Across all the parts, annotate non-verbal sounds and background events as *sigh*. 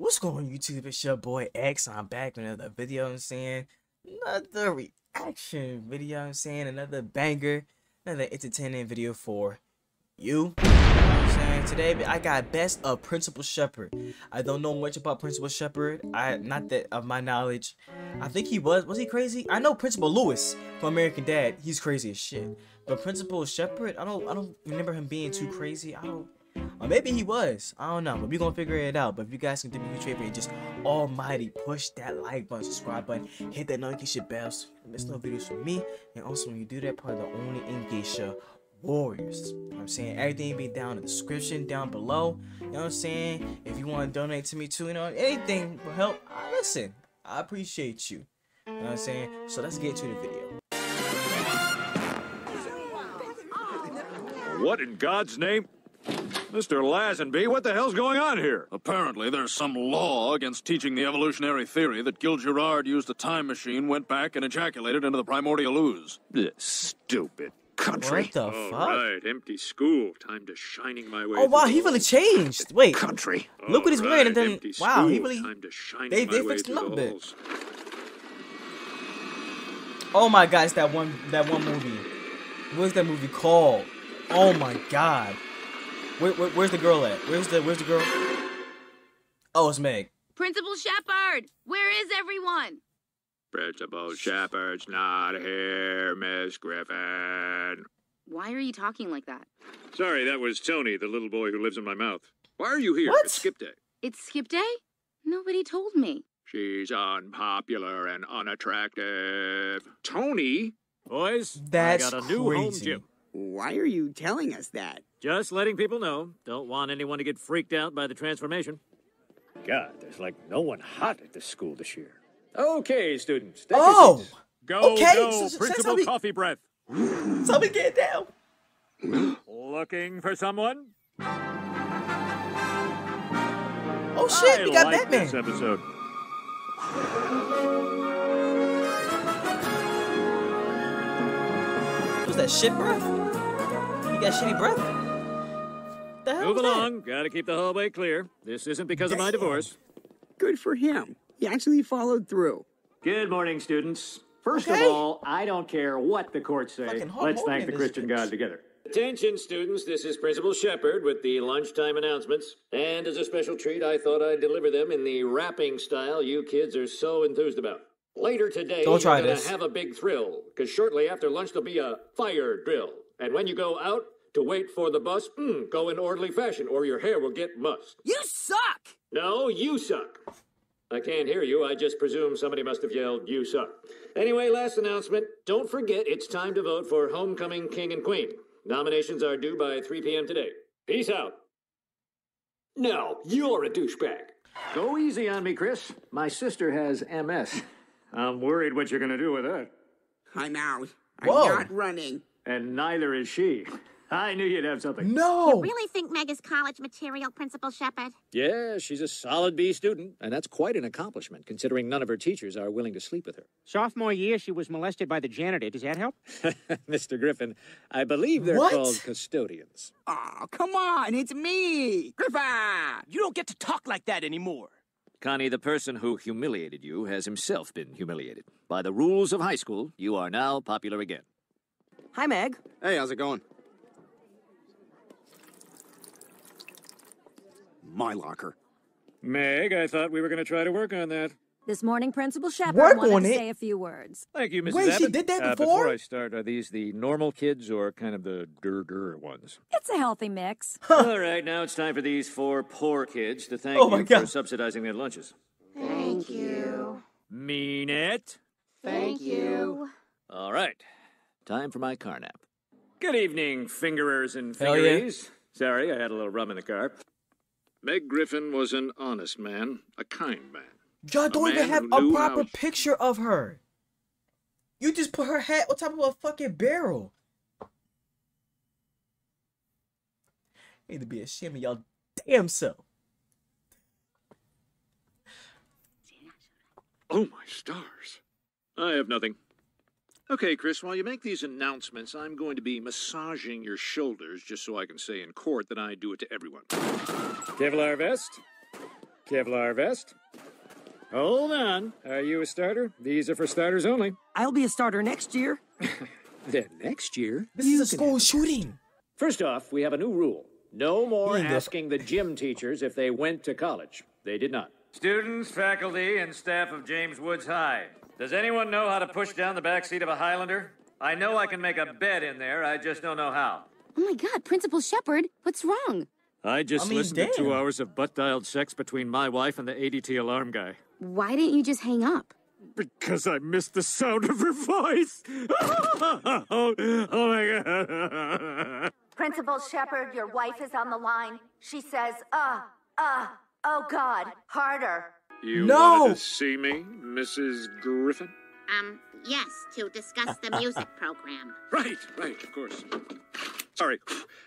What's going on YouTube? It's your boy X. I'm back with another video, I'm saying. Another reaction video, I'm saying. Another banger. Another entertaining video for you. I'm saying? Today, I got Best of Principal Shepherd. I don't know much about Principal Shepherd. I Not that of my knowledge. I think he was. Was he crazy? I know Principal Lewis from American Dad. He's crazy as shit. But Principal Shepherd, I don't, I don't remember him being too crazy. I don't... Or maybe he was. I don't know. But we're going to figure it out. But if you guys can do me a favor and just almighty push that like button, subscribe button, hit that notification bell so you miss no videos from me. And also, when you do that, part of the only engagement warriors. I'm saying? Everything be down in the description down below. You know what I'm saying? If you want to donate to me too, you know, anything will help. I listen. I appreciate you. You know what I'm saying? So let's get to the video. What in God's name? Mr. Lazenby, what the hell's going on here? Apparently, there's some law against teaching the evolutionary theory that Gil Gerard used a time machine, went back, and ejaculated into the primordial ooze. This stupid country. What the All fuck? right, empty school. Time to shining my way. Oh wow, he really changed. Wait, Country. look what he's All wearing, and then empty wow, he really. Time to shining they- my they way fixed him up a the bit. halls. Oh my god, it's that one that one movie. What's that movie called? Oh my god. Where, where, where's the girl at? Where's the where's the girl? Oh, it's Meg. Principal Shepherd, where is everyone? Principal Shepherd's not here, Miss Griffin. Why are you talking like that? Sorry, that was Tony, the little boy who lives in my mouth. Why are you here? What? It's skip day. It's skip day? Nobody told me. She's unpopular and unattractive. Tony? Boys, That's I got a new home crazy. gym. Why are you telling us that? Just letting people know. Don't want anyone to get freaked out by the transformation. God, there's like no one hot at this school this year. Okay, students. take your Oh, seats. Go, Okay, go, so- so- Principal so we- Coffee Breath. *gasps* so we get down. Looking for someone? Oh shit, I we got like Batman. this episode. Was that shit breath? You got shitty breath? The hell Move was that? along. Gotta keep the hallway clear. This isn't because of my divorce. Good for him. He actually followed through. Good morning, students. First Okay. of all, I don't care what the courts say. Let's thank the Christian. God together. Attention, students. This is Principal Shepherd with the lunchtime announcements. And as a special treat, I thought I'd deliver them in the rapping style you kids are so enthused about. Later today, Don't try you're gonna have a big thrill, because shortly after lunch there'll be a fire drill. And when you go out to wait for the bus, mm, go in orderly fashion, or your hair will get mussed. You suck! No, you suck. I can't hear you. I just presume somebody must have yelled, You suck. Anyway, last announcement. Don't forget it's time to vote for Homecoming King and Queen. Nominations are due by 3 p.m. today. Peace out. No, you're a douchebag. Go easy on me, Chris. My sister has MS. *laughs* I'm worried what you're gonna do with that. I'm out. I'm Whoa. not running. And neither is she. *laughs* I knew you'd have something. No. You really think Meg is college material, Principal Shepherd? Yeah, she's a solid B student, and that's quite an accomplishment, considering none of her teachers are willing to sleep with her. Sophomore year, she was molested by the janitor. Does that help? *laughs* Mr. Griffin, I believe they're What? called custodians. Oh, come on. It's me, Griffin. You don't get to talk like that anymore. Connie, the person who humiliated you has himself been humiliated. By the rules of high school, you are now popular again. Hi, Meg. Hey, how's it going? My locker. Meg, I thought we were gonna try to work on that. This morning, Principal Shepherd Work wanted on to it? say a few words. Thank you, Mrs. Wait, she did that Uh, before? before I start, are these the normal kids or kind of the dur-dur ones? It's a healthy mix. All right, now it's time for these four poor kids to thank Oh my you God. for subsidizing their lunches. Thank you. Mean it? Thank you. All right, time for my car nap. Good evening, fingerers and Hell yeah. fingeries. Sorry, I had a little rum in the car. Meg Griffin was an honest man, a kind man. Y'all don't even man have who a knew proper how- picture of her. You just put her hat on top of a fucking barrel. Need to be ashamed of y'all damn self. Oh, my stars. I have nothing. Okay, Chris, while you make these announcements, I'm going to be massaging your shoulders just so I can say in court that I do it to everyone. Kevlar vest, Kevlar vest. Hold on. Are you a starter? These are for starters only. I'll be a starter next year. *laughs* Then next year. This is a school shooting. First off, we have a new rule. No more Bingo. asking the gym teachers if they went to college. They did not. Students, faculty, and staff of James Woods High. Does anyone know how to push down the back seat of a Highlander? I know I can make a bed in there, I just don't know how. Oh my god, Principal Shepherd, what's wrong? I just I mean, listened to two hours of butt dialed sex between my wife and the ADT alarm guy. Why didn't you just hang up? Because I missed the sound of her voice. oh, *laughs* oh my god. Principal Shepherd, your wife is on the line. She says, uh, uh, oh God, harder. You No! wanted to see me, Mrs. Griffin? Um, yes, to discuss the music *laughs* program. Right, right, of course. Sorry,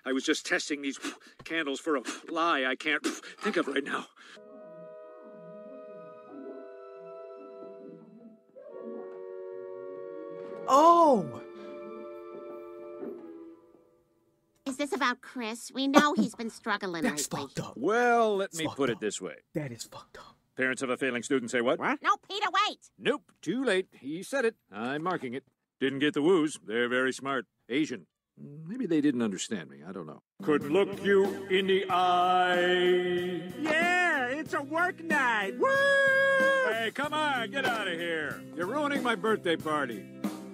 I was just testing these candles for a lie I can't think of right now. Oh, Is this about Chris? We know he's been struggling that's lately. fucked up. Well, let me put up. it this way. That is fucked up. Parents of a failing student say what? What? No, Peter, wait! Nope, too late. He said it. I'm marking it. Didn't get the woos. They're very smart. Asian. Maybe they didn't understand me. I don't know. Could look you in the eye. Yeah, it's a work night. Woo! Hey, come on, get out of here. You're ruining my birthday party.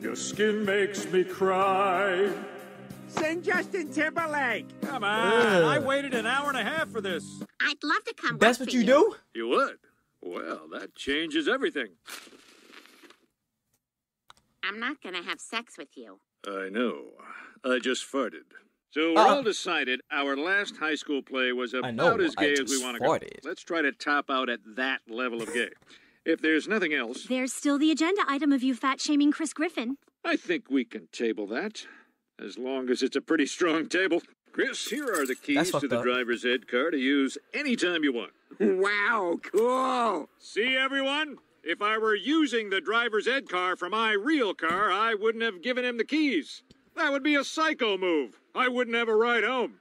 Your skin makes me cry. Sing Justin Timberlake. Come on. Ugh. I waited an hour and a half for this. I'd love to come That's what for you do? You would? Well, that changes everything. I'm not gonna have sex with you. I know. I just farted. So we're Uh, all decided our last high school play was about know, as gay as we want to go. Let's try to top out at that level of gay. If there's nothing else, There's still the agenda item of you fat shaming Chris Griffin. I think we can table that. As long as it's a pretty strong table. Chris, here are the keys to the up. driver's ed car to use anytime you want. *laughs* Wow, cool. See, everyone? If I were using the driver's ed car for my real car, I wouldn't have given him the keys. That would be a psycho move. I wouldn't have a ride home.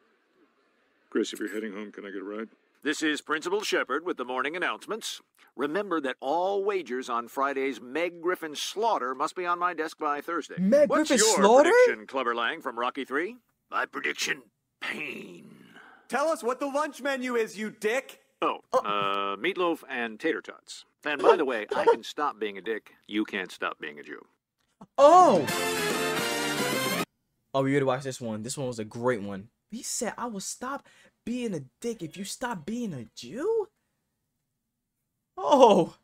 Chris, if you're heading home, can I get a ride? This is Principal Shepherd with the morning announcements. Remember that all wagers on Friday's Meg Griffin slaughter must be on my desk by Thursday. Meg What's Griffin your slaughter? prediction, Clubber Lang from Rocky 3? My prediction, pain. Tell us what the lunch menu is, you dick. Oh, uh, meatloaf and tater tots. And by the way, I can stop being a dick. You can't stop being a Jew. Oh. Oh, we gotta watch this one. This one was a great one. He said, "I will stop being a dick if you stop being a Jew." Oh,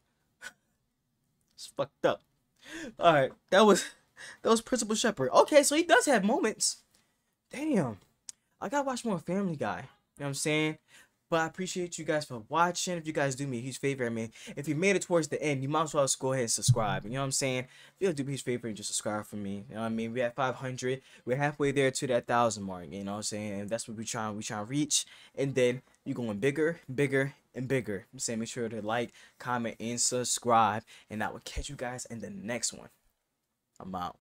*laughs* it's fucked up. All right, that was that was Principal Shepherd. Okay, so he does have moments. Damn, I gotta watch more Family Guy. You know what I'm saying? But I appreciate you guys for watching. If you guys do me a huge favor, I mean, if you made it towards the end, you might as well just go ahead and subscribe. You know what I'm saying? If you'll do me a huge favor and just subscribe for me. You know what I mean? We're at 500. We're halfway there to that thousand mark. You know what I'm saying? And that's what we're trying we're trying to reach. And then you're going bigger, bigger, and bigger. I'm saying make sure to like, comment, and subscribe. And I will catch you guys in the next one. I'm out.